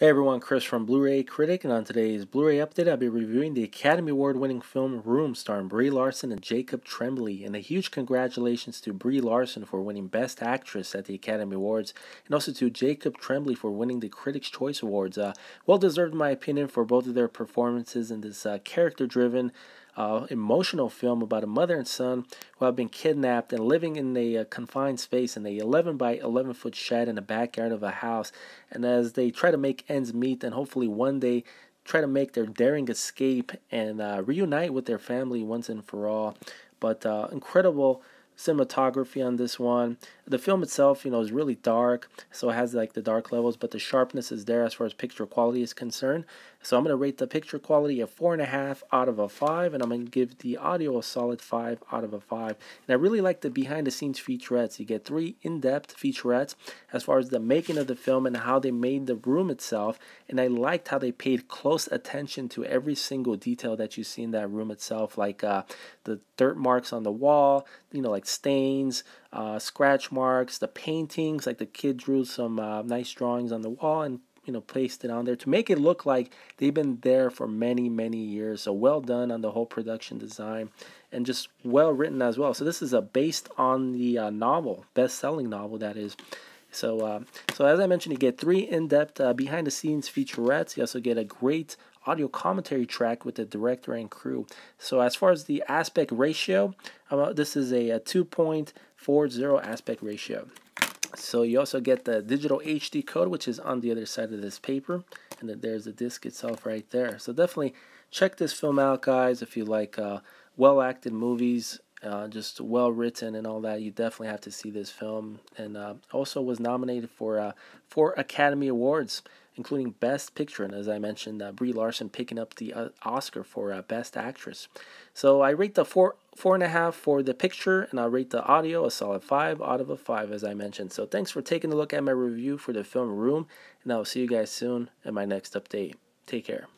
Hey everyone, Chris from Blu-ray Critic, and on today's Blu-ray update, I'll be reviewing the Academy Award-winning film Room, starring Brie Larson and Jacob Tremblay. And a huge congratulations to Brie Larson for winning Best Actress at the Academy Awards, and also to Jacob Tremblay for winning the Critics' Choice Awards. Uh, well deserved, in my opinion, for both of their performances in this uh, character-driven uh, emotional film about a mother and son who have been kidnapped and living in a uh, confined space in a 11 by 11 foot shed in the backyard of a house. And as they try to make ends meet and hopefully one day try to make their daring escape and uh, reunite with their family once and for all. But uh, incredible cinematography on this one. The film itself, you know, is really dark, so it has like the dark levels, but the sharpness is there as far as picture quality is concerned. So I'm gonna rate the picture quality a four and a half out of a five, and I'm gonna give the audio a solid five out of a five. And I really like the behind the scenes featurettes. You get three in-depth featurettes as far as the making of the film and how they made the room itself. And I liked how they paid close attention to every single detail that you see in that room itself, like uh, the dirt marks on the wall, you know, like stains, uh, scratch marks, the paintings, like the kid drew some uh, nice drawings on the wall and you know placed it on there to make it look like they've been there for many many years. So well done on the whole production design and just well written as well. So this is a based on the uh, novel best-selling novel that is so uh, so as i mentioned you get three in-depth uh, behind the scenes featurettes you also get a great audio commentary track with the director and crew. So as far as the aspect ratio, uh, this is a, a 2.40 aspect ratio. So you also get the digital HD code, which is on the other side of this paper. And then there's the disc itself right there. So definitely check this film out, guys. If you like uh, well-acted movies, uh, just well written and all that. You definitely have to see this film. And uh, also was nominated for uh, four Academy Awards, including Best Picture. And as I mentioned, uh, Brie Larson picking up the uh, Oscar for uh, Best Actress. So I rate the four four and a half for the picture, and I rate the audio a solid five out of a five, as I mentioned. So thanks for taking a look at my review for the film Room, and I'll see you guys soon in my next update. Take care.